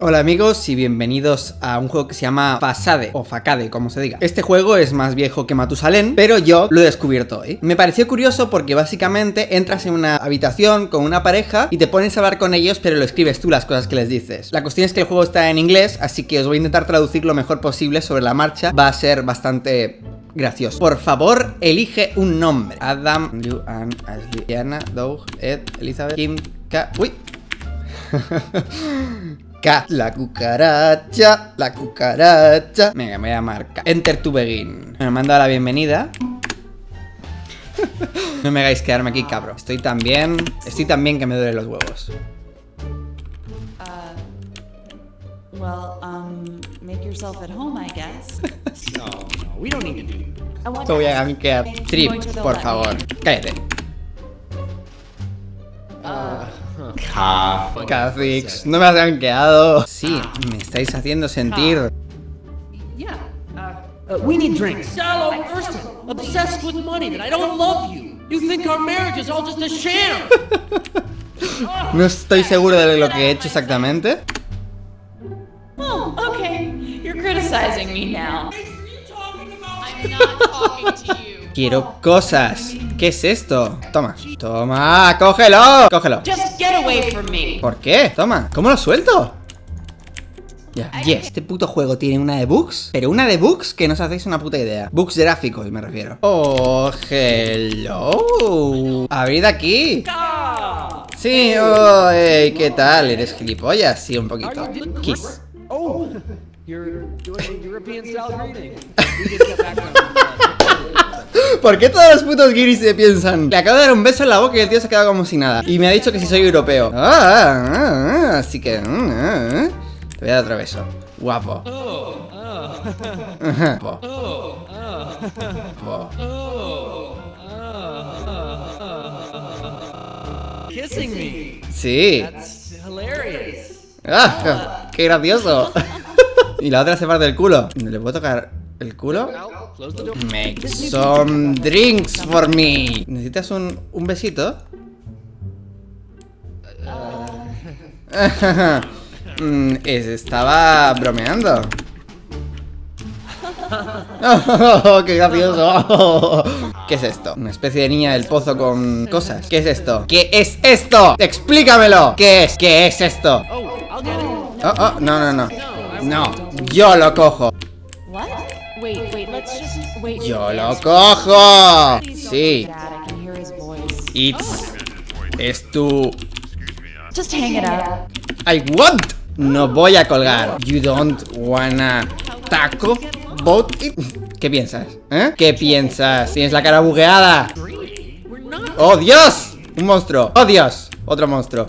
Hola amigos y bienvenidos a un juego que se llama Fasade o Facade, como se diga. Este juego es más viejo que Matusalén, pero yo lo he descubierto hoy. Me pareció curioso porque básicamente entras en una habitación con una pareja y te pones a hablar con ellos, pero lo escribes tú las cosas que les dices. La cuestión es que el juego está en inglés, así que os voy a intentar traducir lo mejor posible sobre la marcha. Va a ser bastante gracioso. Por favor, elige un nombre. Adam, Liu, Ashley, Diana, Doug, Ed, Elizabeth, Kim, K... ¡Uy! K. La cucaracha, la cucaracha. Venga, me voy a marcar. Enter to begin. Me manda la bienvenida. no me hagáis quedarme aquí, cabro. Estoy tan bien. Estoy tan bien que me duelen los huevos. Uh, well, um, make yourself at home, I guess. No, no, we don't need to do. I want Te voy a gankear. Trip, por favor. Cállate. Kha'Zix, no me has gankeado. Sí, me estáis haciendo sentir. Yeah. Uh, we need drinks. Shallow Thurston, obsessed with money, that I don't love you. You think our marriage is all just a sham. No estoy seguro de lo que he hecho exactamente. oh, okay. You're criticizing me now. I'm not talking to you. Quiero cosas. ¿Qué es esto? Toma. Toma, cógelo. Cógelo. ¿Por qué? Toma. ¿Cómo lo suelto? Ya. Yes. Este puto juego tiene una de bugs, pero una de bugs que no os hacéis una puta idea. Bugs gráficos, me refiero. Oh, hello. Abrid aquí. Sí, oh, hey, ¿qué tal? ¿Eres gilipollas? Sí, un poquito. Kiss. You're doing a European style greeting. We just got back from. ¿Por qué todos los putos guiris se piensan? Le acabo de dar un beso en la boca y el tío se ha quedado como si nada. Y me ha dicho que si soy europeo. Ah, ah, ah, así que... mm, ah, ah. Te voy a dar otro beso. Guapo. Oh, oh, Guapo. oh, oh, Guapo. oh, oh. Kissing me. Sí. That's hilarious. Ah, ¡Qué gracioso! y la otra se parte del culo. ¿Le puedo tocar el culo? Make some drinks for me. ¿Necesitas un, un besito? Mm, es- estaba bromeando. Oh, ¡Qué gracioso! ¿Qué es esto? ¿Una especie de niña del pozo con cosas? ¿Qué es esto? ¿Qué es esto? ¡Explícamelo! ¿Qué es? ¿Qué es esto? Oh. Oh, oh, no, no, no. No, yo lo cojo. Yo lo cojo. Sí. It's. Es tu. Just hang it up. I want. No voy a colgar. You don't wanna. Taco. Boat it. ¿Qué piensas? ¿Eh? ¿Qué piensas? Tienes la cara bugueada. ¡Oh, Dios! Un monstruo. ¡Oh, Dios! Otro monstruo.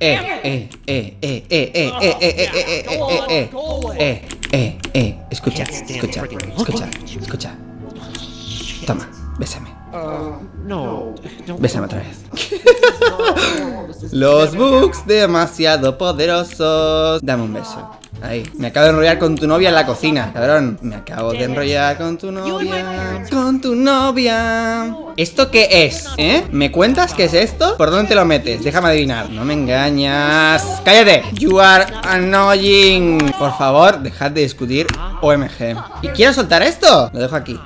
Eh, eh, eh, eh, eh, eh, eh, eh, eh, eh, eh, eh, eh, eh, eh, escucha, escucha, escucha, escucha. Toma, bésame, Uh, no. Bésame otra vez. Los bugs demasiado poderosos. Dame un beso. Ahí. Me acabo de enrollar con tu novia en la cocina, cabrón. Me acabo de enrollar con tu novia. Con tu novia. ¿Esto qué es? ¿Eh? ¿Me cuentas qué es esto? ¿Por dónde te lo metes? Déjame adivinar. No me engañas. ¡Cállate! You are annoying. Por favor, dejad de discutir. OMG. ¿Y quiero soltar esto? Lo dejo aquí.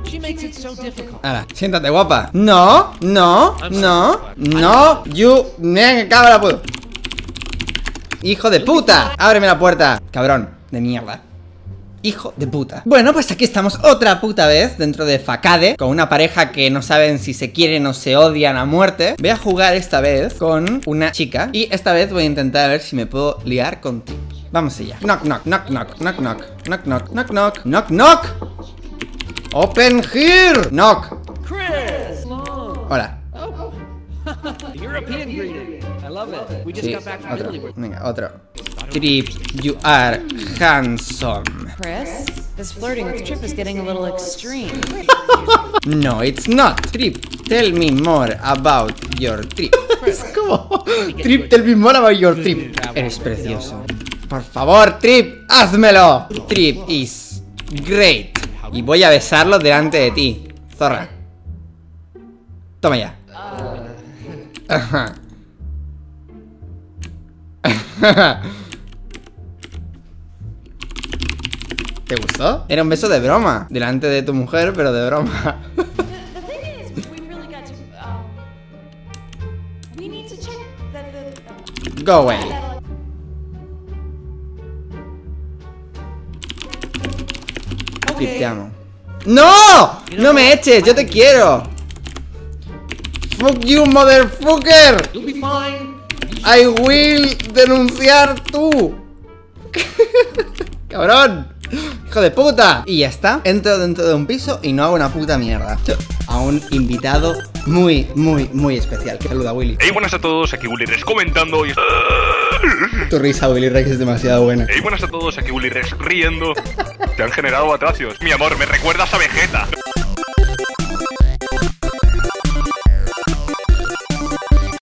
Ah, she makes it so difficult. Ahora, siéntate, guapa. No, no, no, no. You. Venga, cabra, puedo. Hijo de puta. Ábreme la puerta. Cabrón, de mierda. Hijo de puta. Bueno, pues aquí estamos otra puta vez dentro de Facade Con una pareja que no saben si se quieren o se odian a muerte Voy a jugar esta vez con una chica Y esta vez voy a intentar ver si me puedo liar contigo Vamos allá Knock, knock, knock, knock, knock, knock Knock, knock, knock, knock Knock, knock Open here Knock Chris! Hola The European greeting. I love it. We just Sí, got back from otro Italy. Venga, otro Trip, you are handsome. Chris, this flirting with Trip is getting a little extreme. No, it's not. Trip, tell me more about your trip. es como Trip, tell me more about your trip. Eres precioso. Por favor, Trip, házmelo. Trip is great. Y voy a besarlo delante de ti, zorra. Toma ya. Ajá. ¿Te gustó? Era un beso de broma. Delante de tu mujer, pero de broma. the, the Trip, te amo. ¡No! ¡No me eches! ¡Yo te quiero! ¡Fuck you, motherfucker! You'll be fine. I will denunciar tú. Cabrón. Hijo de puta. Y ya está. Entro dentro de un piso y no hago una puta mierda. A un invitado muy, muy, muy especial. Que saluda Willy. Hey, buenas a todos, aquí Willy comentando y... Tu risa, Willy Rex, es demasiado buena. Hey, buenas a todos, aquí Willy Rex riendo. Te han generado atracios. Mi amor, me recuerdas a Vegeta.